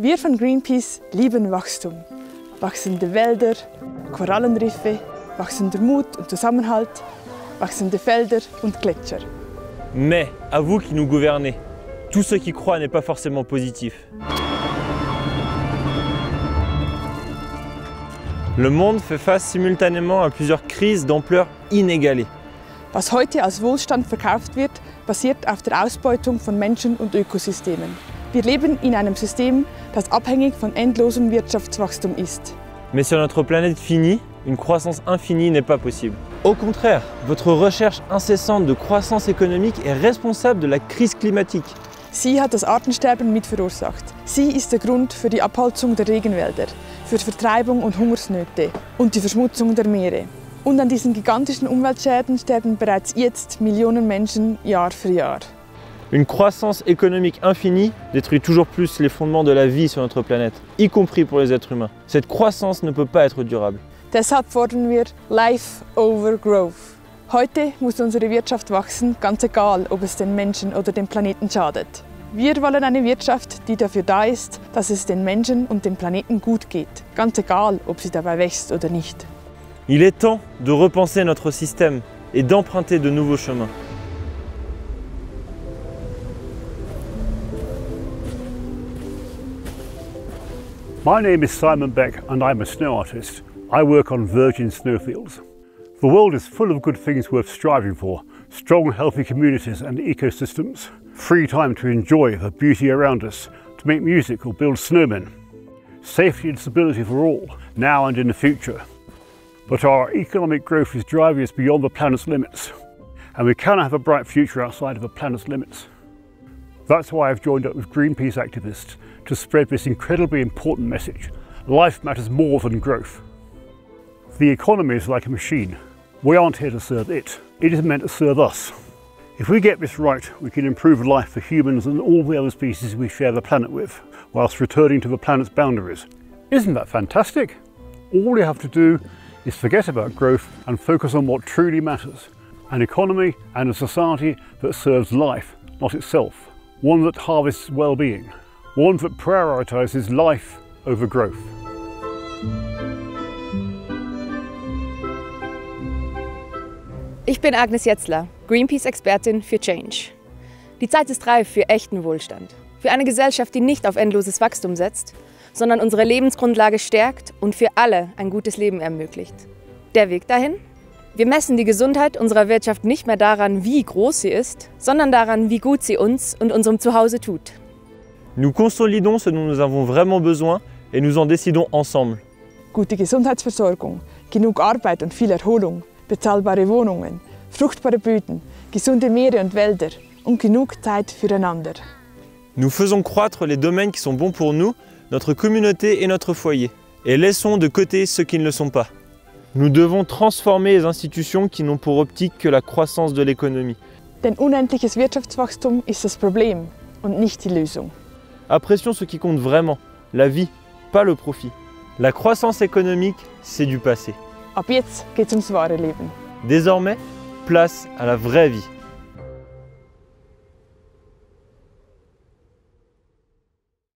Wir von Greenpeace lieben Wachstum. Wachsende Wälder, Korallenriffe, wachsender Mut und Zusammenhalt, wachsende Felder und Gletscher. Mais, à vous qui nous gouvernez, tout ce qui croit n'est pas forcément positif. Le monde fait face simultanément à plusieurs crises d'ampleur inégalée. Was heute als Wohlstand verkauft wird, basiert auf der Ausbeutung von Menschen und Ökosystemen. Wir leben in einem System, das abhängig von endlosem Wirtschaftswachstum ist. Mais sur notre planète finie, une croissance infinie n'est pas possible. Au contraire, votre recherche incessante de croissance économique est responsable de la crise climatique. Sie hat das Artensterben mit verursacht. Sie ist der Grund für die Abholzung der Regenwälder, für Vertreibung und Hungersnöte und die Verschmutzung der Meere. Und an diesen gigantischen Umweltschäden sterben bereits jetzt Millionen Menschen Jahr für Jahr. Une croissance économique infinie détruit toujours plus les fondements de la vie sur notre planète, y compris pour les êtres humains. Cette croissance ne peut pas être durable. Deshalb fordern wir Life over Growth. Heute muss unsere Wirtschaft wachsen, ganz egal, ob es den Menschen oder dem Planeten schadet. Wir wollen eine Wirtschaft, die dafür da ist, dass es den Menschen und dem Planeten gut geht, ganz egal, ob sie dabei wächst oder nicht. Il est temps de repenser notre système et d'emprunter de nouveaux chemins. My name is Simon Beck and I'm a snow artist. I work on virgin snowfields. The world is full of good things worth striving for, strong healthy communities and ecosystems, free time to enjoy the beauty around us, to make music or build snowmen, safety and stability for all, now and in the future. But our economic growth is driving us beyond the planet's limits, and we cannot have a bright future outside of the planet's limits. That's why I've joined up with Greenpeace activists to spread this incredibly important message. Life matters more than growth. The economy is like a machine. We aren't here to serve it. It is meant to serve us. If we get this right, we can improve life for humans and all the other species we share the planet with, whilst returning to the planet's boundaries. Isn't that fantastic? All we have to do is forget about growth and focus on what truly matters. An economy and a society that serves life, not itself. One that harvests well-being. One that prioritises life over growth. Ich bin Agnes Jetzler, Greenpeace-Expertin für Change. Die Zeit ist reif für echten Wohlstand. Für eine Gesellschaft, die nicht auf endloses Wachstum setzt, sondern unsere Lebensgrundlage stärkt und für alle ein gutes Leben ermöglicht. Der Weg dahin? Wir messen die Gesundheit unserer Wirtschaft nicht mehr daran, wie groß sie ist, sondern daran, wie gut sie uns und unserem Zuhause tut. Nous consolidons ce dont nous avons vraiment besoin et nous en décidons ensemble. Gute Gesundheitsversorgung, genug Arbeit und viel Erholung, bezahlbare Wohnungen, fruchtbare Böden, gesunde Meere und Wälder und genug Zeit füreinander. Nous faisons croître les domaines qui sont bons pour nous, notre communauté et notre foyer, et laissons de côté ceux qui ne le sont pas. Nous devons transformer les institutions qui n'ont pour optique que la croissance de l'économie. Denn unendliches Wirtschaftswachstum ist das Problem und nicht die Lösung. Apprécions ce qui compte vraiment, la vie, pas le profit. La croissance économique, c'est du passé. Ab jetzt geht's ums wahre Leben. Désormais, place à la vraie vie.